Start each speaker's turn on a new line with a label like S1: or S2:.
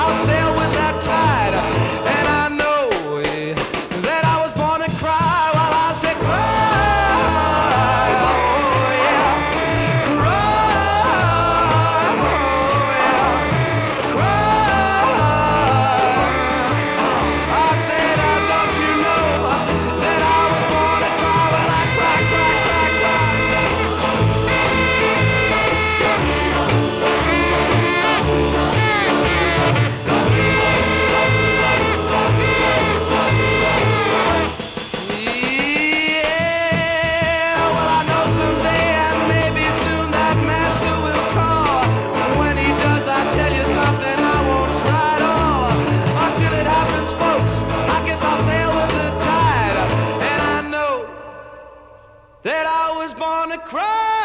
S1: I'll sell. was born to cry.